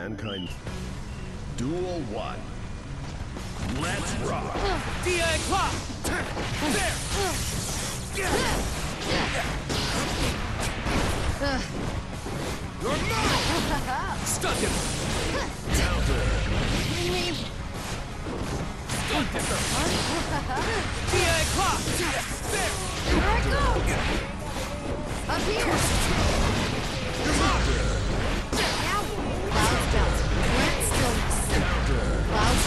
Mankind. Duel 1. Let's rock! Dire Eclat! There! You're mine! Stun him! Counter! Stun him! Dire Eclat! There! Here I go! Up here! Ow!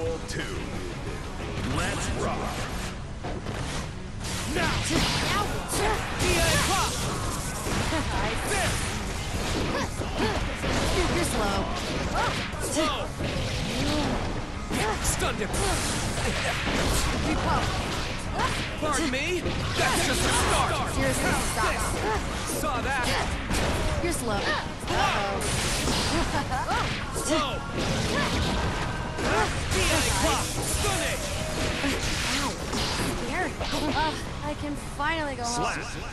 Duel 2. Let's rock! Now! Ow! DI clock! There! You're slow. Slow! Stunned him! Repop. Pardon me? That's just a start! Seriously, stop. Saw that! You're slow. Uh-oh. Slow! Dire Eclat! Stunning! Ow. Scary. Ugh, I can finally go home.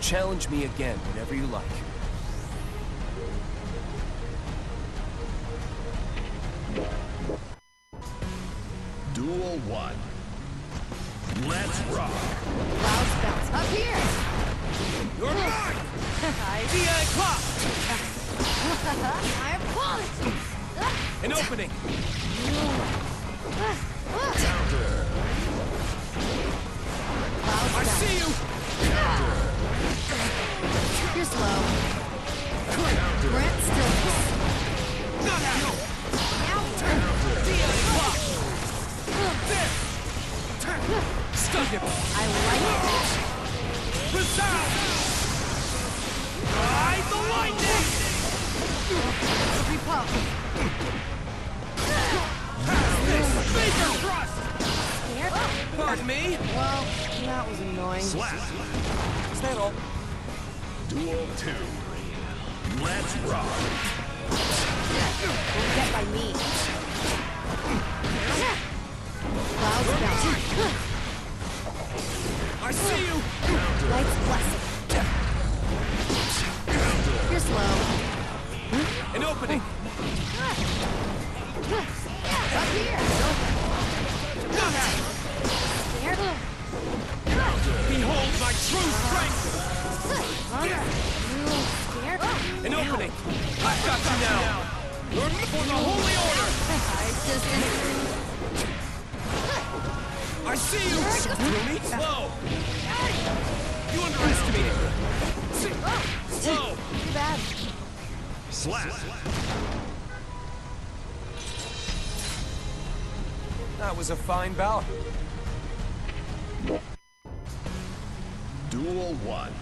Challenge me again whenever you like. Duel 1. Let's rock! Loud bounce. Up here. You're mine! I, Dire Eclat! I apologize. An opening! Counter! I see you! You're slow. Grant stillness. Not out! Ow. There! Stun him! I like it. Resound! Ride the lightning! Pardon me? Well, that was annoying. Slap! Is that all? Duel 2. Let's rock! Don't get by me. Loud bounce. I see you! Light's blessing. Opening! Up here. Not out! Scared? Behold my true strength! Hunter. You scared? An opening! I've got you now! You're for the Holy Order! I just I see you! Rumi, was a fine bout. Duel 1.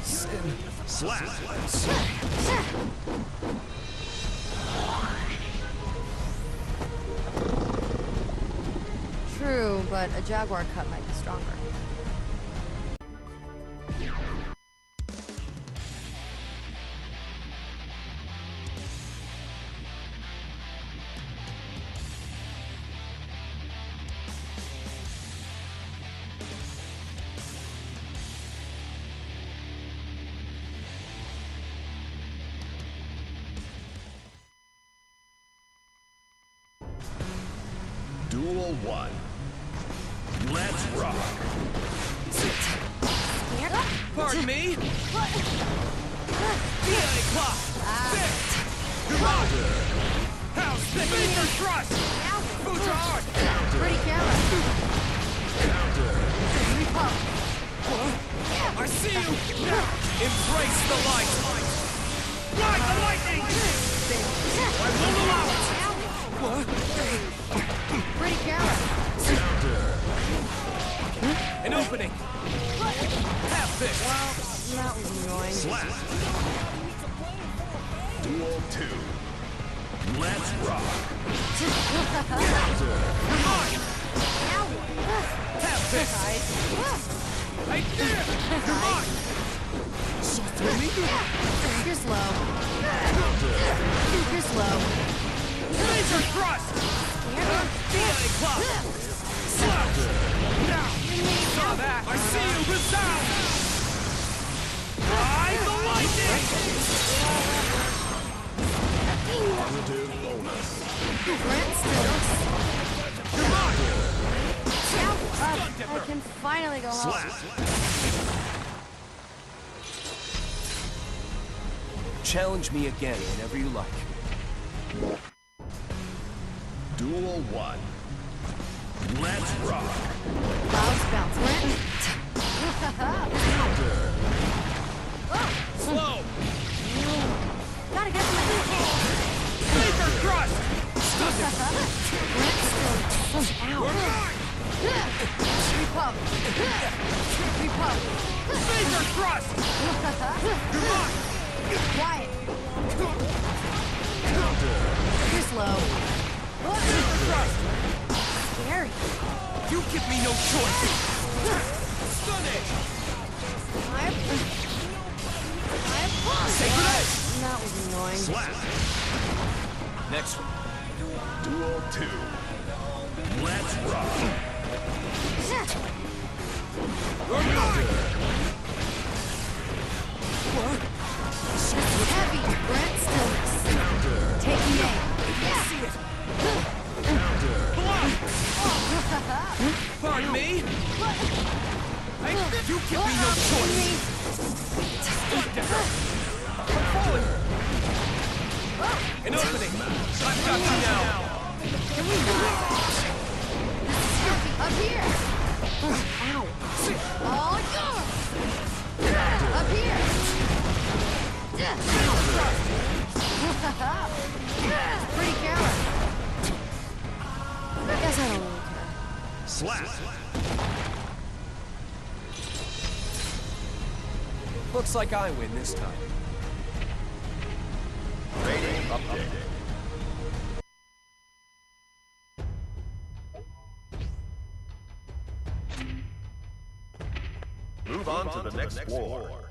True, but a jaguar cut might be stronger. Six! Garage! House! Major thrust! Foudre Arc! Pretty camera. Repulse. I see you! Now, embrace the light! Ride the lightning! I won't allow it! Pretty camera. An opening! Have this! That was annoying. Slap. Duel two. Let's rock. Have this! I did it! You're mine! So throw me? You're slow. You're slow. Laser thrust! Now! I see you! Ride the lightning! I can finally go home. Slap. Challenge me again whenever you like. Duel one. Let's rock. Clouds bounce. Brent. Slow! Gotta get to my feet. Laser thrust! Brent Stillness. Ow. Mine! Repulse. Repulse. Laser thrust! You're mine! Quiet. You're slow. Laser thrust! Scary. You give me no choice! Stun it! I'm... I'm... Sacred Edge! That was annoying. Slap. Next one. Duel two. Let's rock. You're mine! Heavy. Brent Stillness. Taking aim. Yeah. See it! Block! Pardon me? I, you give me no choice! Stun falling! An opening! I've got you now! Can we Up here. Ow. Oh, yeah. Up here. Pretty camera. Guess I don't really care. Slap. Looks like I win this time. Rating update. Move on to the next war. Duel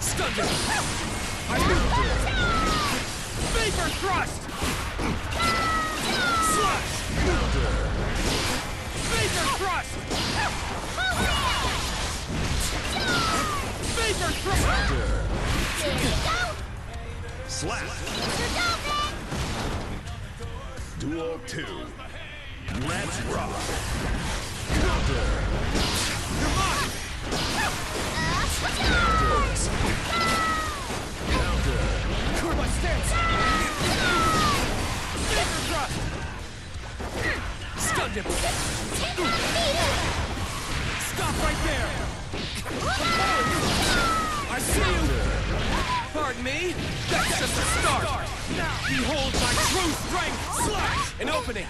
Stun! I Vapor thrust! Slash! Vapor thrust! Vapor thrust! Slap. Duel 2. Let's rock. You're Stop right there! I see you! Pardon me? That's just a start! Behold my true strength! Slash! An opening!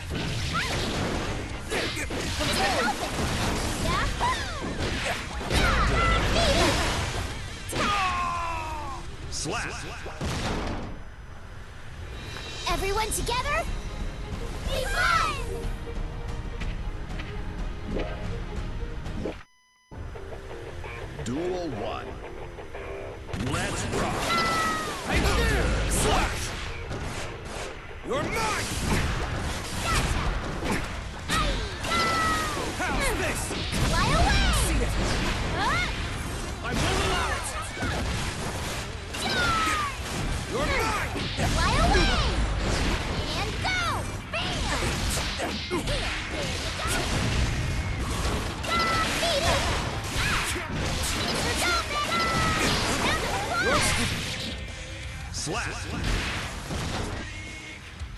Slap. Everyone together? Be fun! Duel 1. Let's rock. Right there! Slash! You're mine! How's this? Fly away! See it! Huh? I won't allow it! Slap.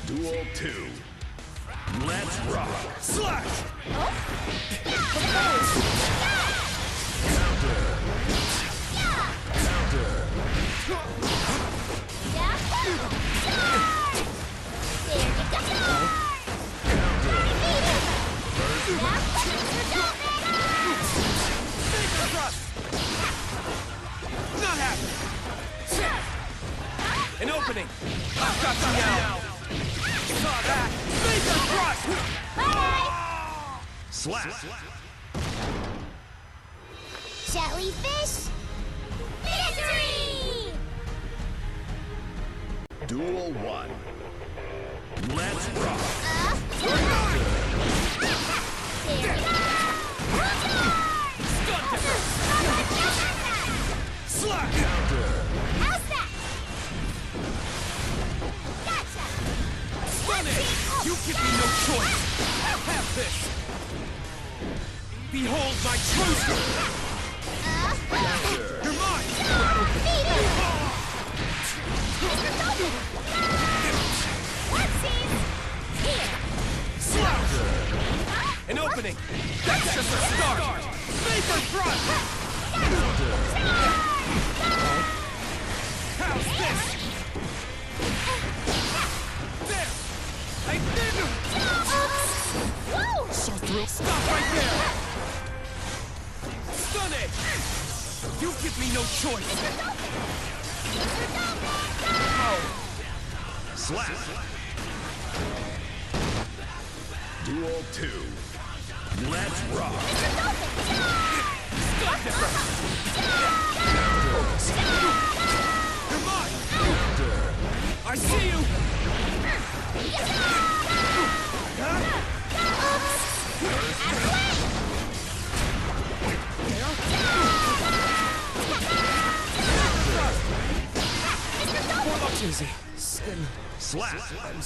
Duel 2. Let's rock. Slash! Vapor thrust! Not happening! An opening! I've got you now! Saw that! Vapor thrust! Slap. Jellyfish victory! Duel 1. Let's rock. No choice! Have this! Behold my true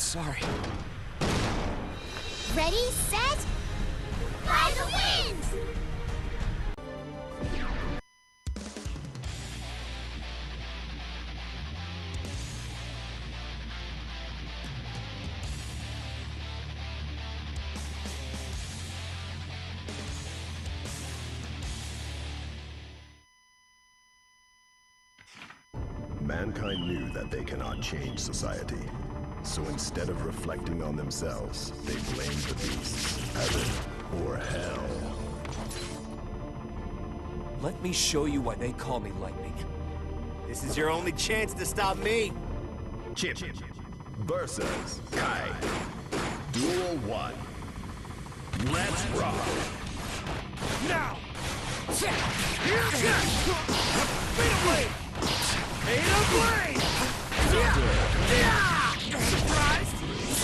sorry. Ready, set, by the winds! Mankind knew that they cannot change society. So instead of reflecting on themselves, they blame the beasts, heaven or hell. Let me show you why they call me Lightning. This is your only chance to stop me. Chipp versus Ky. Duel 1. Let's rock. Now! Fade away! Fade away! Surprised?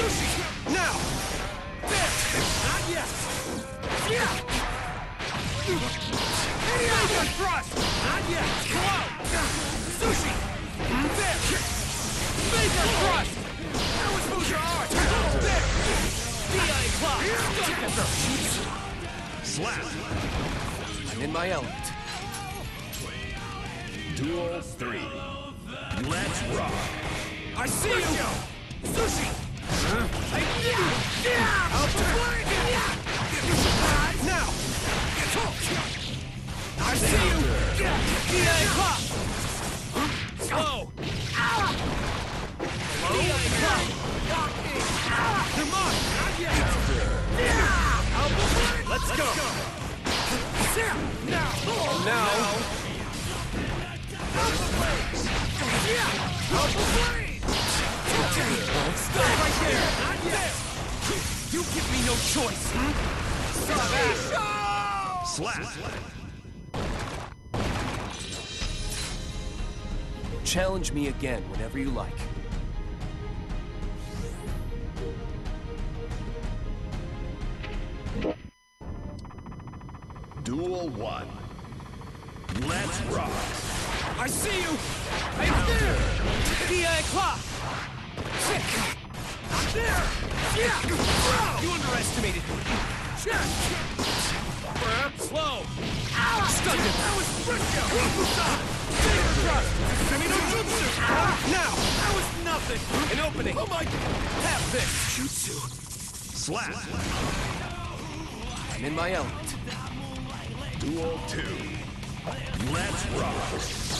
Sushi, now. There, not yet. Yeah. Major thrust, not yet. Slow. Sushi, there. Major thrust. That was Foudre Arc. There. Dire Eclat. Gun Slap. I'm in my element. Duel 3. Let's rock. I see you! Sushi! I see you! Yeah! Out the way! Surprise! Now! I see you! Dire Eclat! Slow! Hello? Dire Eclat! Come on! Not yet! Let's go! Now! Now! Way! Out the way! Stop right there! Not yet! You give me no choice! Saw that! Slap. Challenge me again whenever you like. Duel 1. Let's rock. I see you! I'm there! Dire Eclat! I'm there! Yeah! You underestimated me! Check! Perhaps slow! Stunned it! That was Briscoe! Vapor thrust! Semi no jutsu! Now! That was nothing! An opening! Oh my... God! Have this! Jutsu! Slap. I'm in my element. Duel 2. Let's rock.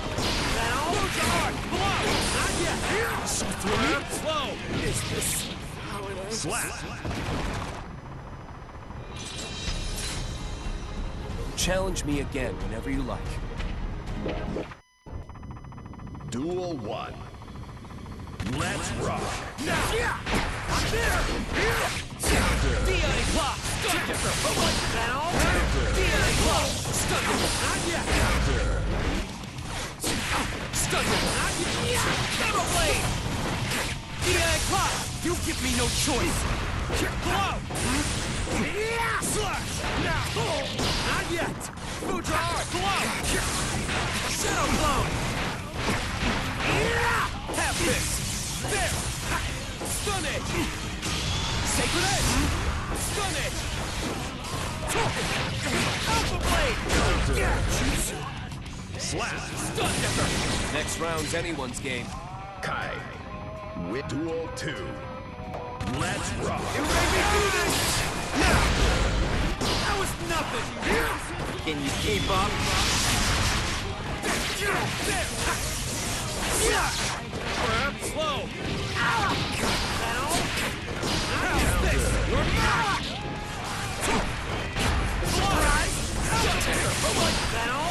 That all? Mojo! Not yet! So through me? Slow! Is this how it is? Slap. Challenge me again whenever you like. Duel 1. Let's rock. Now! Yeah! I'm there! Dire Eclat! Stun kicker! That all? Dire Eclat! Stun! Not yet! Stun kicker! Not blade! Dire Eclat! You give me no choice! Blow! Slash! Now! Not yet! Fuja! Blow! Shadow blow! Have this! There! Stun it! Sacred Edge! Stun it! Alpha Blade! Slap. Stun Decker! Next round's anyone's game. Ky. With Duel 2. Let's rock. You made me do this! Now! That was nothing! Can you keep up? There! Yeah! Perhaps slow! That all? How's this? You're mine! Surprise! Stun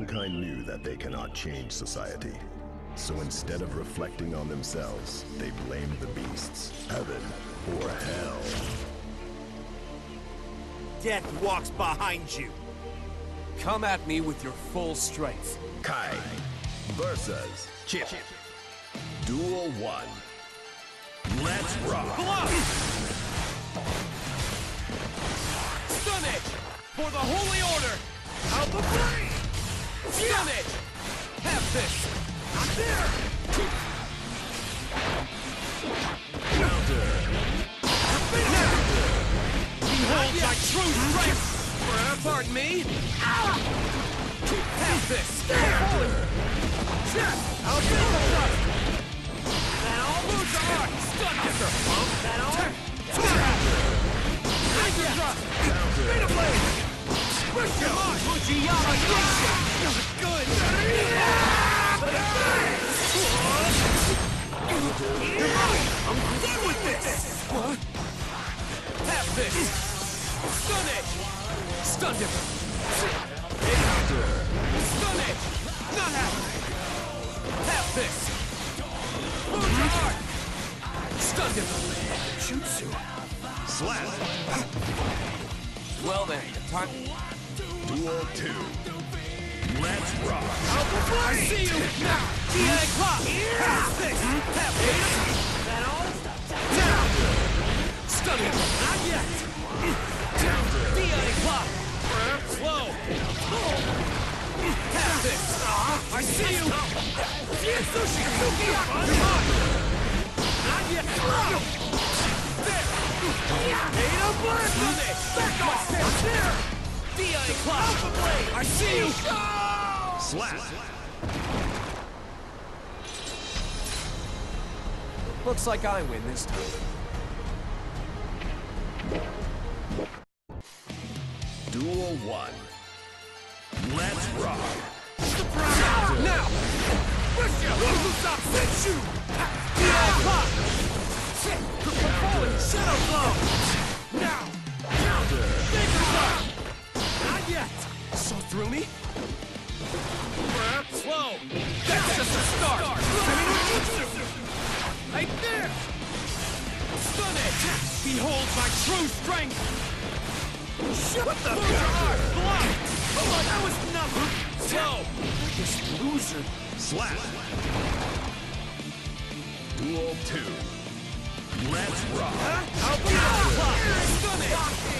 Mankind knew that they cannot change society. So instead of reflecting on themselves, they blamed the beasts, heaven, or hell. Death walks behind you. Come at me with your full strength. Ky versus Chipp. Duel 1. Let's rock! Stun it! For the Holy Order! Out the flame! Stun it! Have this! Not there! My true strength! Pardon me? Have this! I'll get the thrust! That all moves are stun dipper! That all? Tiger thrust! Beta blade! Push him on! Fujiyama! Good! I'm done with this! What? Have this! Stun it! Stun dipper! Stun it! Not happening! This! Stun dipper! Jutsu! Well then, time... Duel 2. Let's rock! I see you now! Dire Eclat! This! Have! That all? Stun him! Not yet! Dire Eclat! Slow! This! I see you! Sushi! Suki! Come on! Not yet! There! Black! Stun it! Back off! There! Clock! Alpha blade! I see you! Slap! Looks like I win this time. Duel 1. Let's rock! Now! Push you! Stop! Sensu! Dire Eclat! Falling shadow blow! Now! Counter! Finger clock! Not yet! So through me? Slow! That's just a start! Semi-no-jutsu! Right there! Stun it! Behold my true strength! Shut what the counter! Block! Oh, that was nothing! Slow! This loser! Slap! Duel 2. Let's rock! The! Stun it!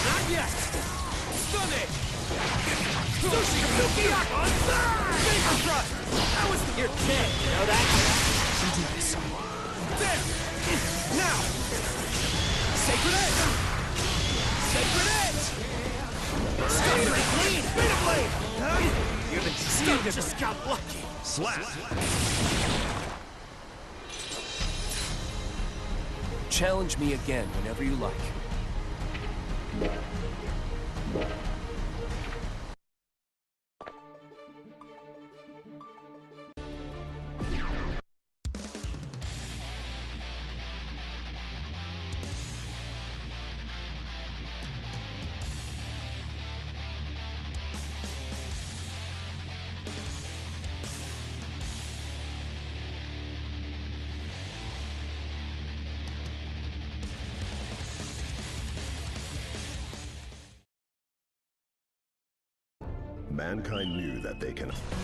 Not yet! Stun it! Sushi Suki Vapor thrust! That was your dead, you know that? You do this. There! Now! Sacred Edge! Sacred Edge! Stun it clean! Beta blade! Stunned just got lucky! Slap! Challenge me again whenever you like. Thank you. They can.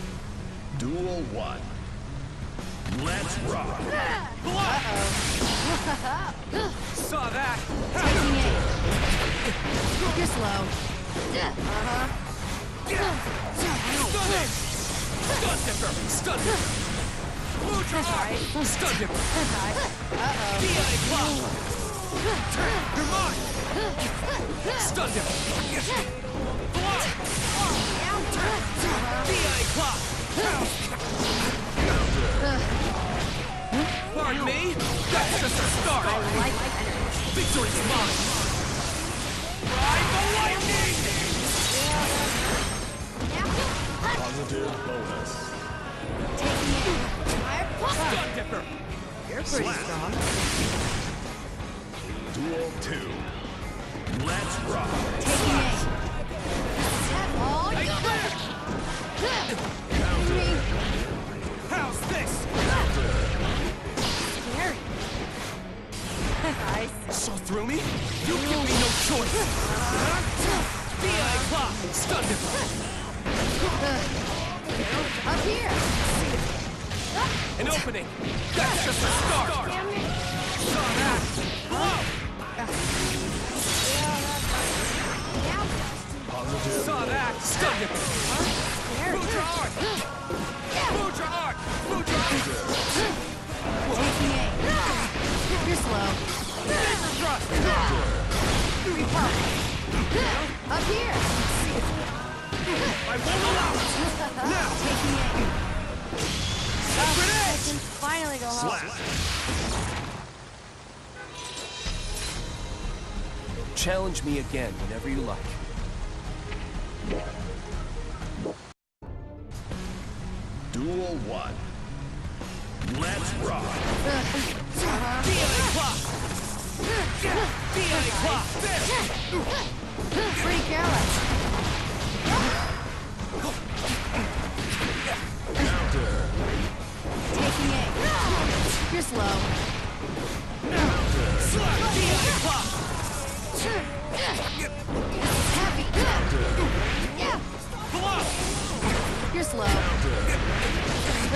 An opening! That's just a start! It. Saw that! Blow! Saw that! Stun your arm! Move your arm! Taking aim. You're slow. Vapor thrust! Repulse. Up here. I won't allow it! Now! Taking aim. Finally go home. Slap! Challenge me again whenever you like. Duel 1. Let's rock! Dire Eclat! You're slow. Now slap! Dire Eclat! Happy. You're slow.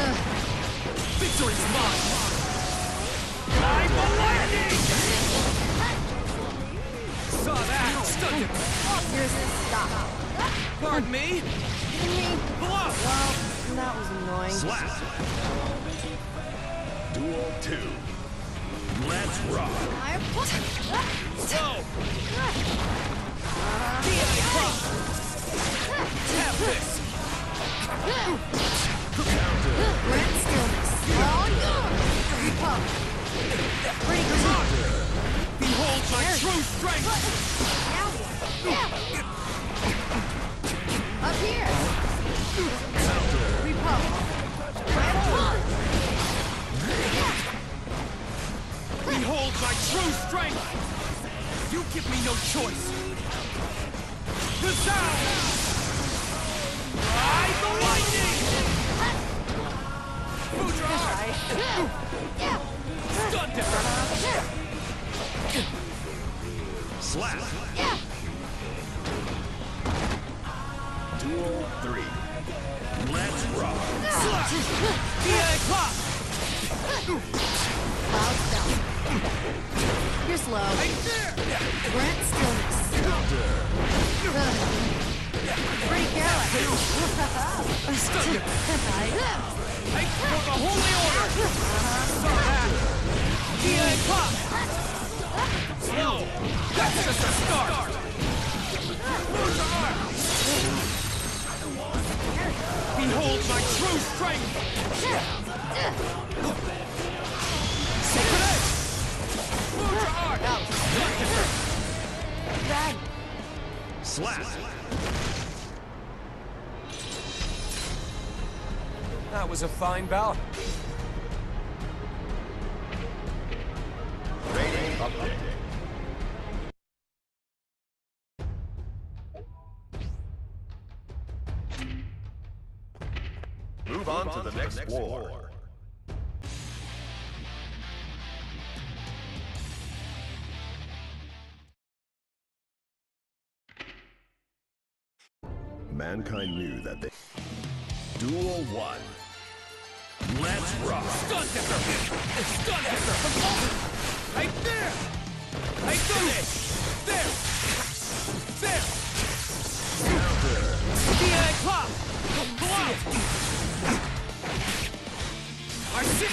Ugh. Victory's mine! I'm the lightning! Saw that! Stun dipper! Yours is stop. Pardon me? Me? Well, that was annoying. Slap! Duel 2. Let's rock! Whoa! DI! Tap this! Grant stillness. All yours. Repulse. Pretty good. Behold my true strength! Yeah. Up here. Behold my true strength! You give me no choice! Resound! Ride the lightning! Move your arm! Yeah. Stun dipper! Slap! Yeah. Duel 3. Let's rock! Slap! Dire Eclat! You're slow. Grant stillness. Pretty careless. Stun dipper! I- for the holy order! Saw that! Dire Eclat! Slow! That's just a start! Move your arm! Behold my true strength! Sacred That was a fine bout. Move on to the next war. Mankind knew that they. Duel 1. Let's rock! Stun Dipper! Stun Dipper! Right there! Right there! There! There! Counter! Dire Eclat! Blow! I see!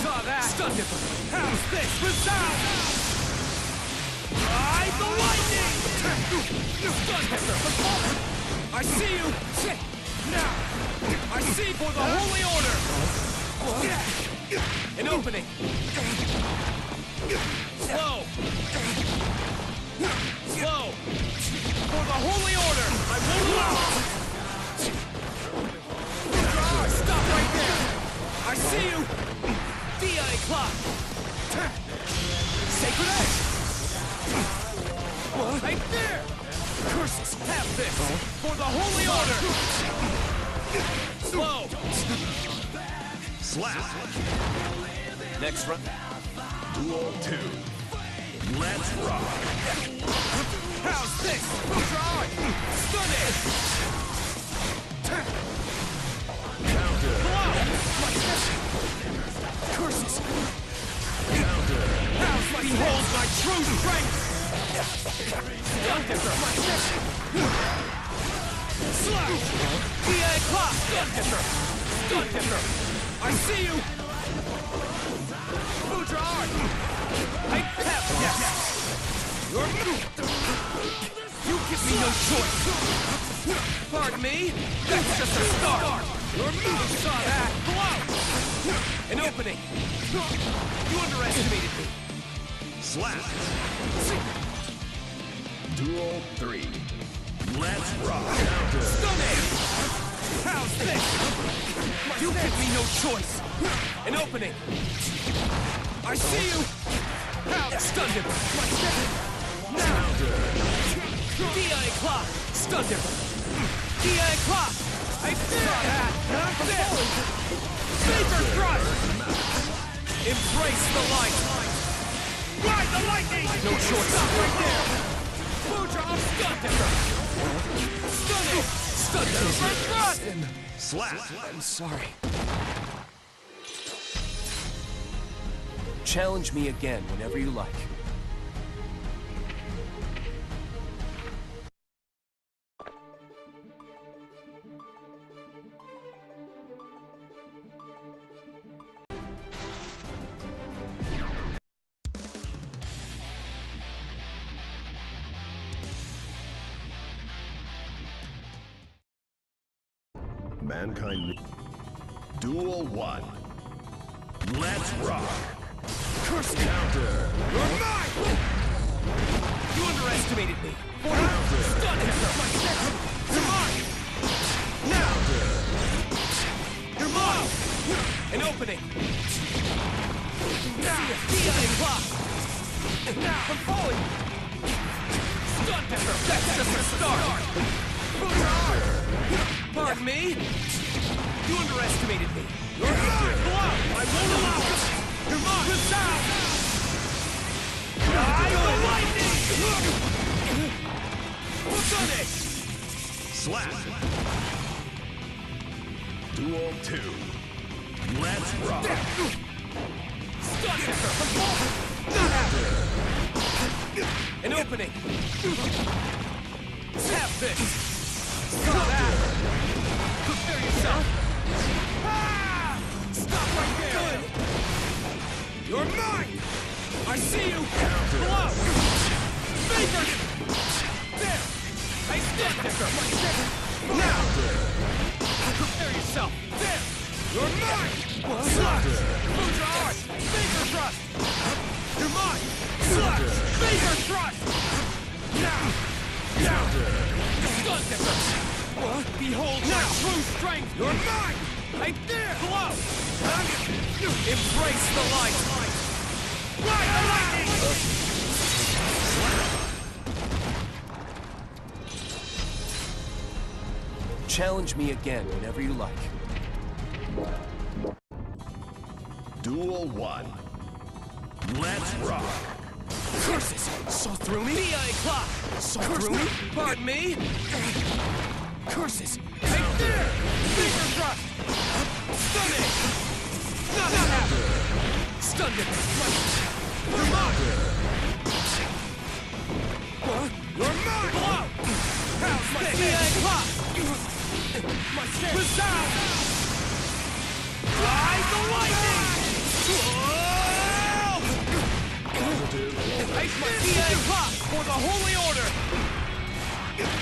Saw that! Stun Dipper! How's this? Resound! Ride the lightning! Stun Dipper! I see you! Now! I see for the Holy Order! An opening! Slow! Slow! For the Holy Order! I won't allow ah, it! Stop right there! I see you! Dire Eclat! Sacred Edge! Right there! Curses! Have this! For the Holy Order! Slow! Slap! Next round. Duel 2. Let's rock! How's this? Try! Stun it! Counter! Curses! Counter! How's behold my true strength! I see you! Foudre Arc! I have yes! Your You give me no choice! Pardon me? That's just a start! Your move saw that! Blow! An opening! You underestimated me! Slap! Duel 3. Let's rock! Stunning! How's this? You give me no choice! An opening! I see you! How stunned him! Now! Dire Eclat! Stunned him! Dire Eclat! I saw that! There! Vapor thrust! Embrace the light! Ride the lightning! No choice! Stop right there! Him! Stunning! Stunning! Thrust! Slap! I'm sorry. Challenge me again whenever you like. 1. Let's rock! Curse! Counter! You're mine! You underestimated me! Stun him! You're mine! Now! You're mine! An opening! Now! Dire Eclat! Now! I'm falling! Stun Dipper! That's just a start! Pardon me? You underestimated me! It! What's on it? Slap! Duel 2. Let's rock! Stun Dipper! An opening! Have this! That! Prepare yourself! Ah! Right there! You're mine! I see you! Blow! Vapor! There! I stand there! Now! Prepare yourself! There! You're mine! Slash! Foudre Arc! Vapor Thrust! You're mine! Slash! Vapor Thrust! Now! Now! Stun Dipper! Behold my true strength! You're mine! Right there! Blow! Embrace the light! Ride the lightning! Challenge me again whenever you like. Duel 1. Let's rock! Curses! Saw through me? Dire Eclat! Saw through me? Pardon me? Curses! Right there! Finger thrust! Stun it! Not! Stunned it! You're mine! You're mine! Blow! How's my Dire Eclat? My stance! Resound! The lightning! Ice my Dire Eclat for the Holy Order!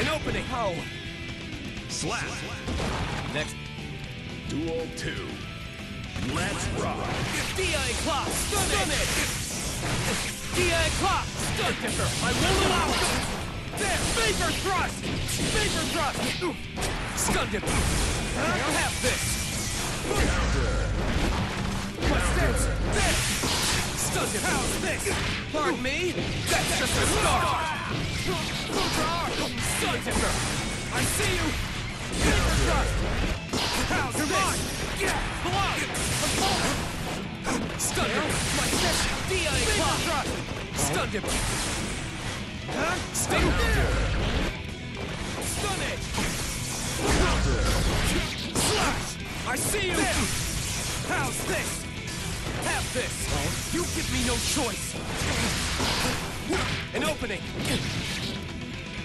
An opening! How? Slap. Next. Duel 2. Let's rock. Dire Eclat! Stun, it! Dire Eclat! Stun Dipper! I will allow it! There! Vapor thrust! Vapor thrust! Stun dipper! I'll have this! Counter! What's this? This! Stun dipper! How's this? Pardon me? That's just the start! Stun dipper! I see you! Vapor thrust! How's You're mine! Yeah! Below! Stun him! My fist! Dire Eclat! Thrust! Stun him! Huh? Stun Stun it! Slash! I see you! How's this? Have this! You give me no choice! An opening!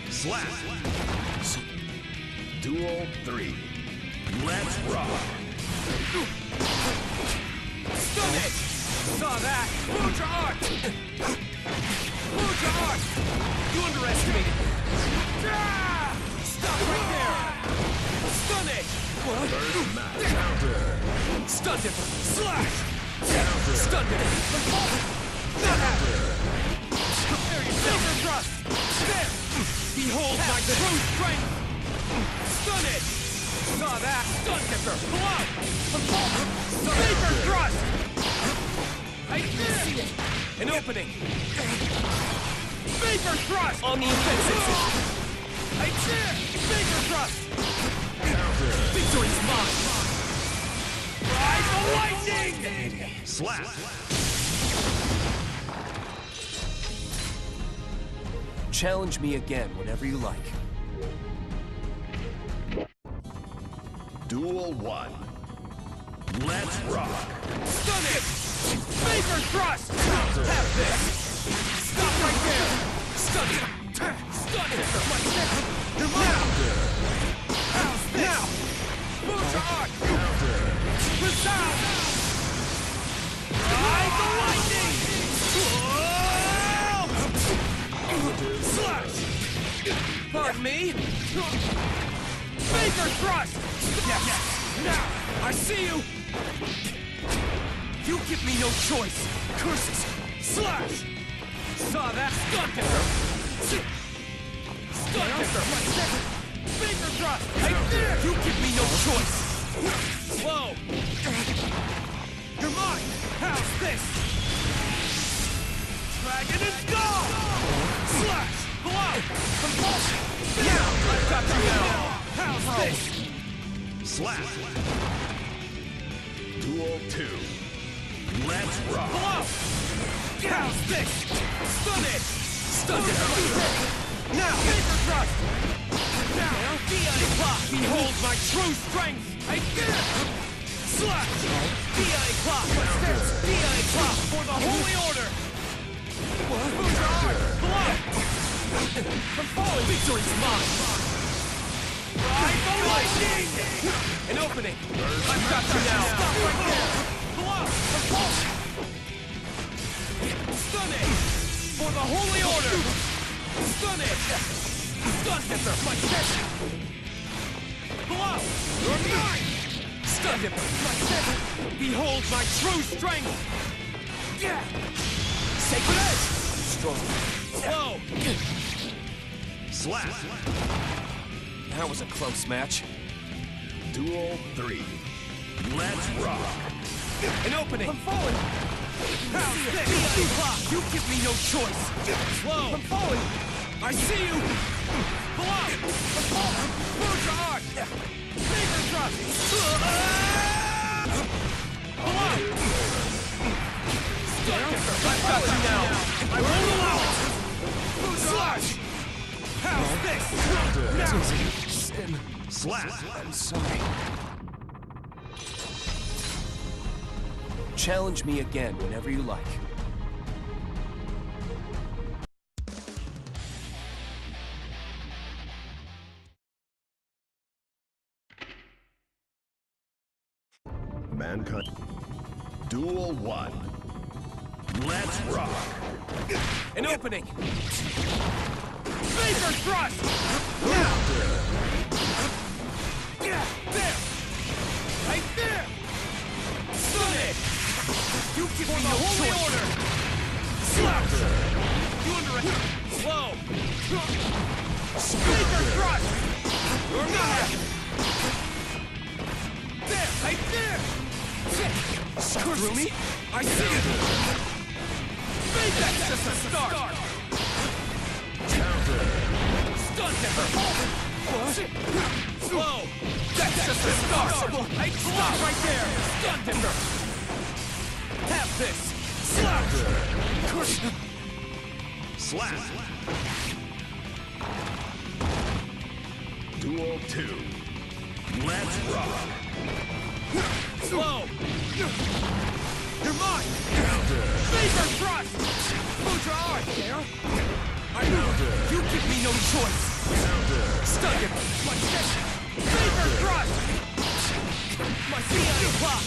Slap. Duel 3. Let's rock. Stun it! Saw that! Foudre Arc! Foudre Arc! You underestimated me! Ah! Stop right there! Stun it! First match. Counter. Stun dipper! Slash! Stun dipper! Not happen! There you go! There! Behold my true strength! Stun it! Saw that! Stun dipper! Blow! Finger thrust! I see it! An opening! Vapor thrust! On the offensive! I dare! Vapor thrust! Victory's mine! Ride the lightning! Slap. Challenge me again whenever you like. Duel 1. Let's rock. Stun it! Vapor thrust! Have this! Stop right there! Stun it! Stun it! My step! You're! How's this? Now! Move to arc! Resound! Ride the lightning! Slash! Pardon me? Vapor thrust! Yes! Now! I see you! You give me no choice! Curses! Slash! Saw that! Stun Dipper! Stun Dipper! My second! Vapor thrust! I dare! You give me no choice! Slow! You're mine! How's this? Dragon is gone! Slash! Blow! Compulsion! Now! I've got you now! How's this? Slap. Duel 2. Let's rock. Blow! How's this? Stun it! Stun it! Now! Vapor thrust! Now! Dire Eclat! Behold my true strength! I did it! Slash! Dire Eclat! Footsteps! Dire Eclat for the Holy Order! What? Blow! I'm falling! Victory's mine! An opening! I've got you now! Stop right there! Blow! Compulsion! Stun it! For the Holy Order! Stun it! Stun dipper! My chest! Blow! You're mine! Stun dipper! My chest! Behold my true strength! Yeah! Sacred Edge! Strong. Slow! Slap. That was a close match. Duel 3. Let's rock. An opening! I'm falling! How's this? You give me no choice! Slow! I'm falling! I see you! Below! I'm falling! Move your arc! Finger thrust! Below! I've got you now! I won't allow it! Slash! How's this? Now! Slap! I'm sorry. Challenge me again whenever you like. Mankind. Duel 1. Let's rock! An opening! Vapor thrust! Now! Yeah, there! Right there! Stun it! You give me no holy order! Slouch! You underestimate... Slow! Vapor thrust! You're not! There! Right there! Screw me! I see it! That's just a start! Stun Dipper! Slow! That's just a start! I stop right there! Stun Dipper! Have this! Slouch! Slap! Duel 2. Let's rock! Slow! There! You give me no choice! Stun him! Watch this! Vapor thrust! My Dire Eclat!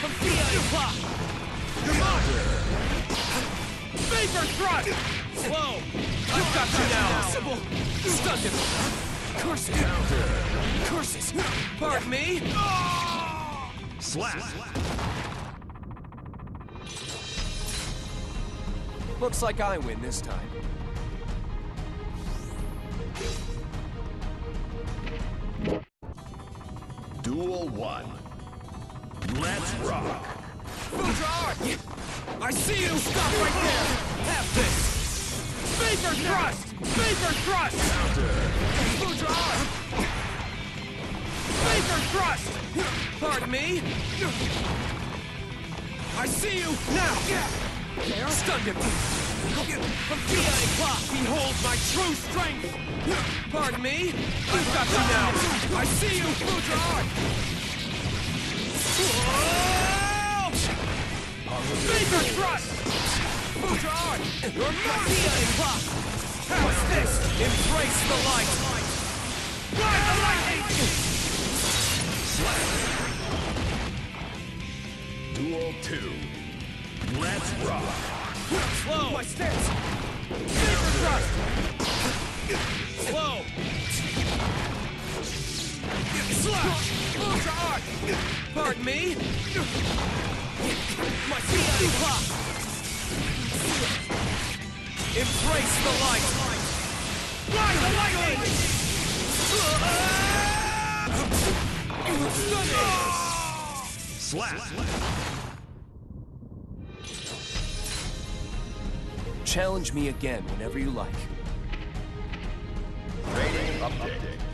From Dire Eclat! You're mine! Vapor thrust! Slow! I've got you now! Impossible! Stun him! Curses! Curses! Pardon me? Slap! Looks like I win this time. Duel 1. Let's rock! Foudre Arc! I see you! Stop right there! Have this! Vapor thrust! Vapor thrust! Foudre Arc! Vapor thrust! Pardon me? I see you! Now! Stunned him! From Dire Eclat, behold my true strength! Pardon me? I've got you now! I see you, Foudre Arc! Vapor thrust! Foudre Arc! You're mine! Dire Eclat! How's this? Embrace the light! Ride the lightning! Duel 2. Let's rock! Slow! My stance! Vapor thrust! Slow! Slash! Foudre Arc! Pardon me? My Dire Eclat! Embrace the light! Ride the lightning! Slap! Challenge me again whenever you like. Rating update.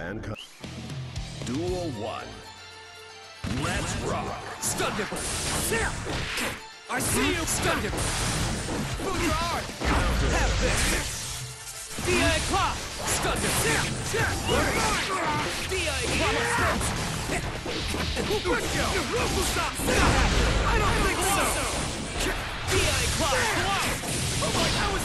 Mankind. Duel 1. Let's rock! Stun him! I see you! Stun! Move your arm! Have this! Dire Eclat! Stun him! Dire Eclat! Stop! I don't think so! Dire Eclat! Oh my, that was...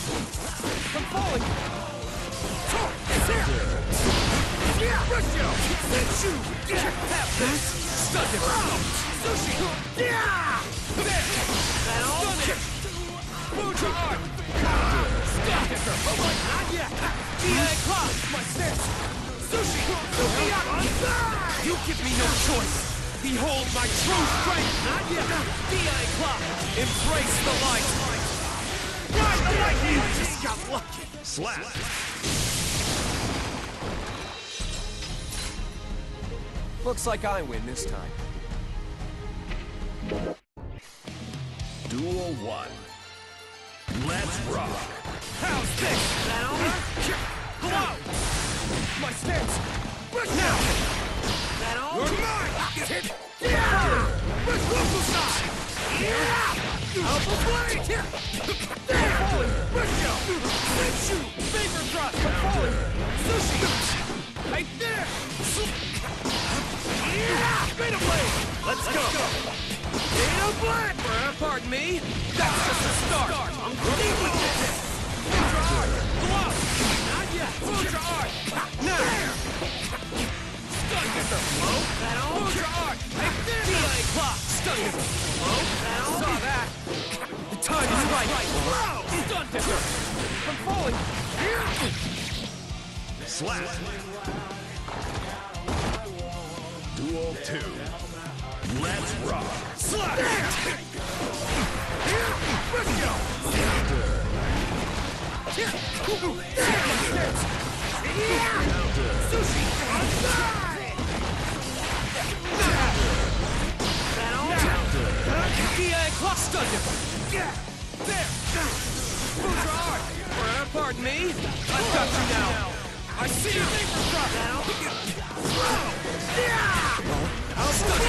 I'm falling! Sushi! All? Stun! Foudre Arc! Stun him! Oh my, not yet! Dire Eclat! My sense! Sushi! Sushi! You give me no choice! Behold my true strength! Not yet! Dire Eclat! Embrace the light! Ride the lightning! You just got lucky! Slap. Looks like I win this time. Duel 1. Let's rock. How's this? That? Hello! My stance! Now! That all? You're mine! Yeah! Let's local side! Yeah! Alpha blade! There! Falling! Briscoe! Vapor thrust! I'm! Sushi! Right there! Yeah! Beta blade! Let's Let's go! Beta blade! Uh, pardon me? That's just a start! I'm deep with this! Foudre Arc! Glove! Not yet! Foudre Arc! Now! Stun Dipper! Oh, that all? Foudre Arc! Dire Eclat! Stun Dipper! Oh, that all? Saw that! Time is right! Bro! Stun Dipper! I'm falling! Slap. Duel 2. Let's rock. Slap! Let's go! Sushi! Dire Eclat stun him! There! Art! Uh, pardon me? I've got you now! I see you! I'll stun!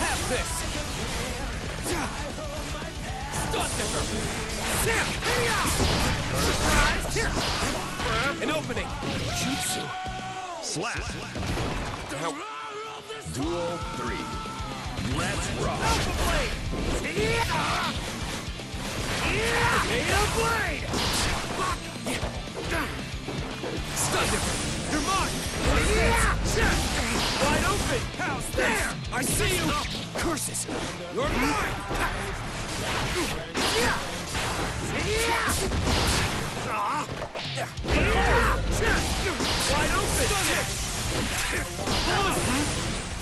Have this! Stun! Surprise! An opening! Jutsu! How- Duel 3. Let's rock. Alpha Blade! Yeah! Yeah! Beta Blade! Fuck! Stun Dipper! You're mine! Yeah! Wide open! How's there? I see you! Stop. Curses! You're mine! Yeah! Yeah! Ah! Yeah! Wide open!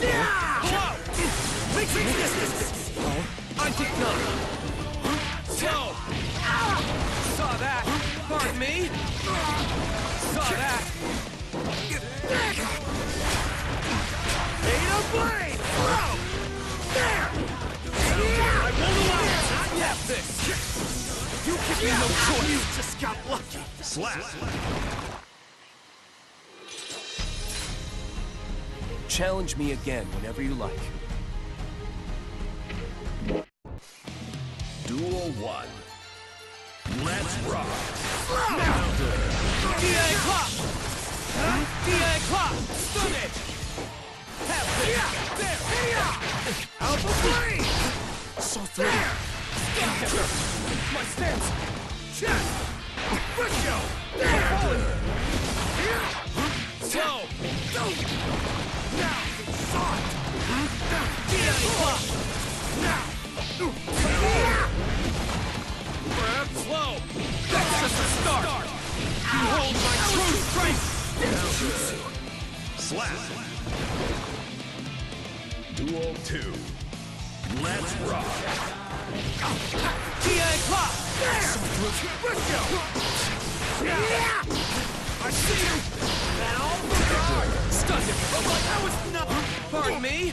Yeah! Hello! Mixing distance! I did not. Slow! Saw that! Pardon me? Saw that! Beta blade! Throw! There! I won't allow it! Not yet! This! You give me no choice! You just got lucky! Slap. Challenge me again whenever you like. Duel 1. Let's rock. Dire Eclat! Dire Eclat! Stun it! Have this! There! Alpha blade! So through! Stun Dipper! My stance! Check! Briscoe! There! Slow! Now! It! Dire Eclat! Now! Grab slow! That's just a start! Behold my true strength! Slap. Duel 2. Let's rock. Dire Eclat! I see you! That all Stun him! Oh was nothing! Pardon me?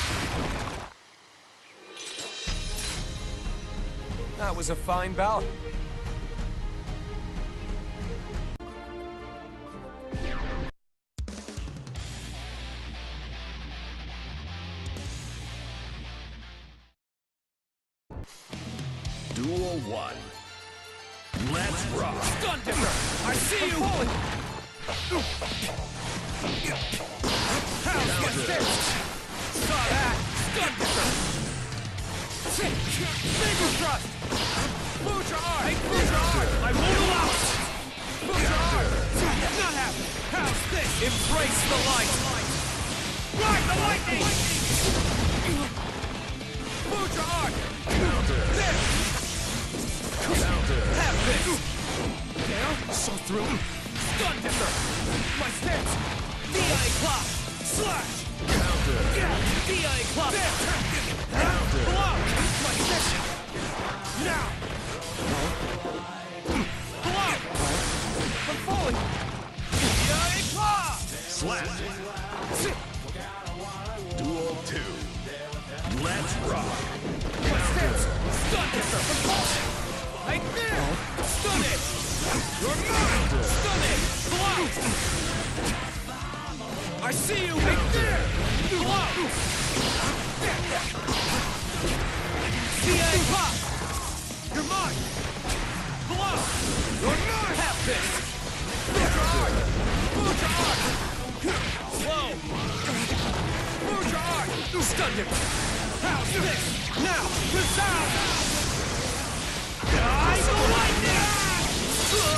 That was a fine bout. I see you! There! Blow! CA pop! You're mine! Blow! You're mine! Have this! Foudre Arc! Foudre Arc! Slow! Foudre Arc! Stun dipper! How's this? Now! Resound! Eyes of lightning! Saw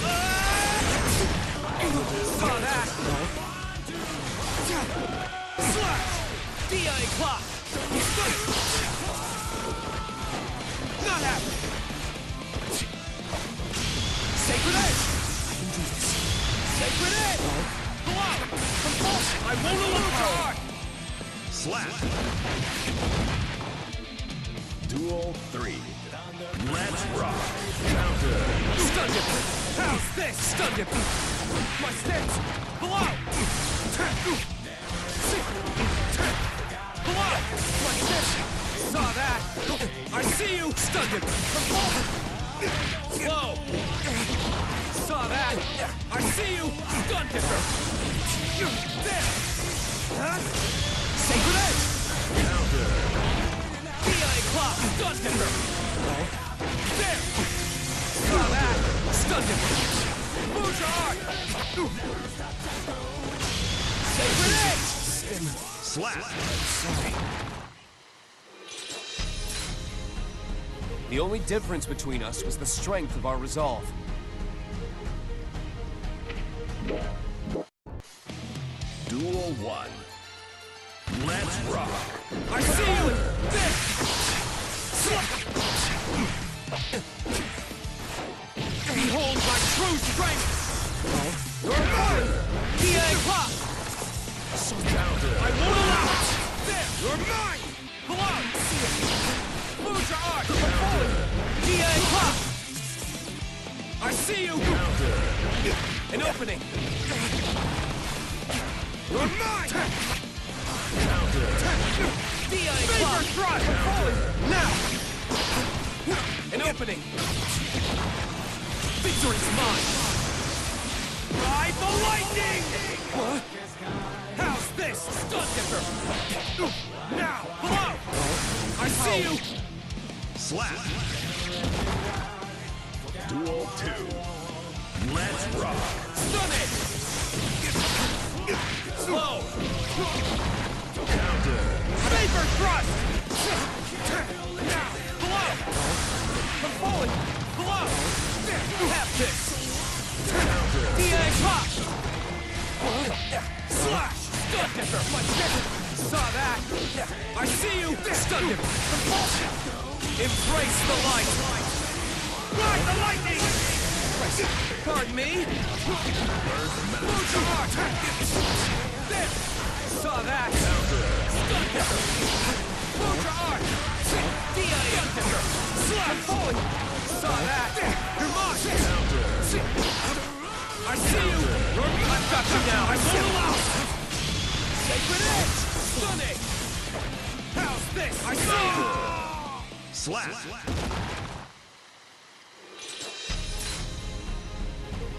that! Slash! Dire Eclat! Not happening! Sacred Edge! I can do this. Sacred Edge! Blow! Compulsion! I won't hard! Slap! Duel 3. Let's rock! Counter! Stun dipper! How's this? Stun dipper! My stance! Below! Below! My stance! Saw that! I see you! Stun dipper! Slow! Saw that! I see you! Stun dipper! There! Huh? Sacred Edge! Counter! Dire Eclat! Stun dipper! There! Saw that! Stun dipper! Foudre Arc! Sacred Edge! Slap! The only difference between us was the strength of our resolve. Duel 1. Let's rock! I see you! There! Behold my true strength!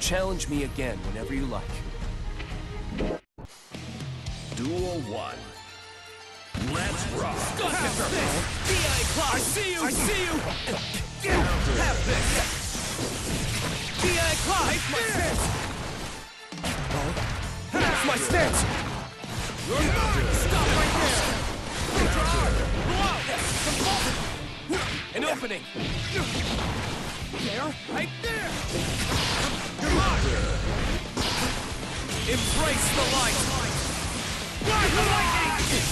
Challenge me again whenever you like. Duel 1. Let's rock! Have this! Dire Eclat! I see you! I see you! Have this! Dire Eclat! Take my stance! That's my stance! Stop right there! Blow! An opening! There! Right there! You're mine! Embrace the light! Ride the lightning!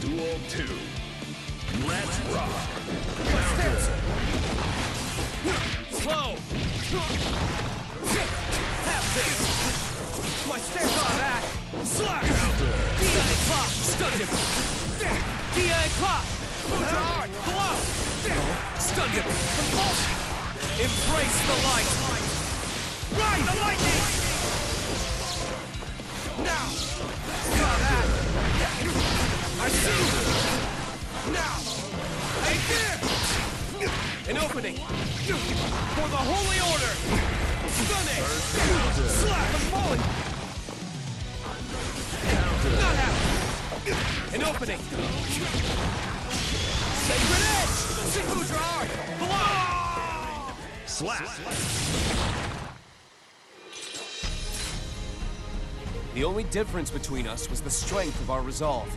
Duel 2. Let's rock! Slow! Have this! My stance on that! Slash! Dire Eclat! Stunned him! Dire Eclat! Stunned him! Embrace the light! The lightning! Now! I see you! Now! An opening! For the Holy Order! Not happening! An opening! Sacred Edge! Blow! Slap! The only difference between us was the strength of our resolve.